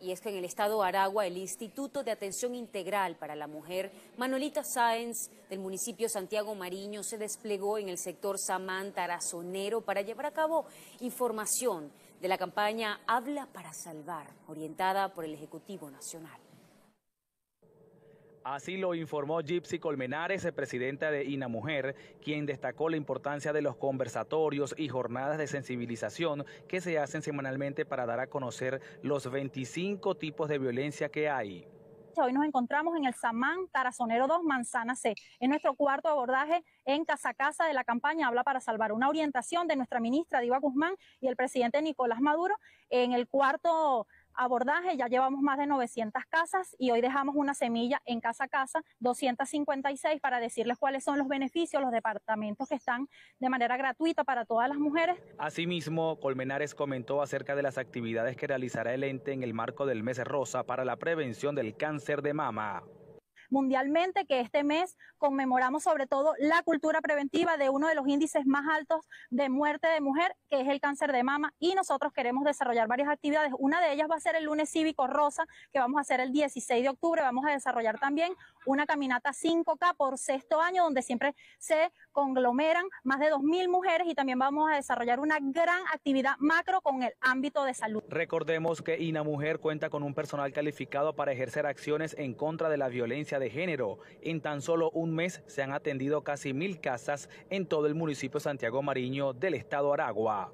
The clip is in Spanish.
Y es que en el estado Aragua, el Instituto de Atención Integral para la Mujer, Manuelita Sáenz, del municipio Santiago Mariño, se desplegó en el sector Samán Tarazonero para llevar a cabo información de la campaña Habla para Salvar, orientada por el Ejecutivo Nacional. Así lo informó Gypsy Colmenares, presidenta de INA Mujer, quien destacó la importancia de los conversatorios y jornadas de sensibilización que se hacen semanalmente para dar a conocer los 25 tipos de violencia que hay. Hoy nos encontramos en el Samán Tarazonero 2, Manzana C, en nuestro cuarto abordaje en Casa Casa de la campaña Habla para Salvar, una orientación de nuestra ministra Diva Guzmán y el presidente Nicolás Maduro en el cuarto abordaje, ya llevamos más de 900 casas y hoy dejamos una semilla en casa a casa, 256, para decirles cuáles son los beneficios, los departamentos que están de manera gratuita para todas las mujeres. Asimismo, Colmenares comentó acerca de las actividades que realizará el ente en el marco del mes rosa para la prevención del cáncer de mama mundialmente, que este mes conmemoramos sobre todo la cultura preventiva de uno de los índices más altos de muerte de mujer, que es el cáncer de mama, y nosotros queremos desarrollar varias actividades. Una de ellas va a ser el lunes cívico rosa, que vamos a hacer el 16 de octubre. Vamos a desarrollar también una caminata 5K por sexto año, donde siempre se conglomeran más de 2.000 mujeres y también vamos a desarrollar una gran actividad macro con el ámbito de salud. Recordemos que INA Mujer cuenta con un personal calificado para ejercer acciones en contra de la de género. En tan solo un mes se han atendido casi mil casas en todo el municipio de Santiago Mariño del estado Aragua.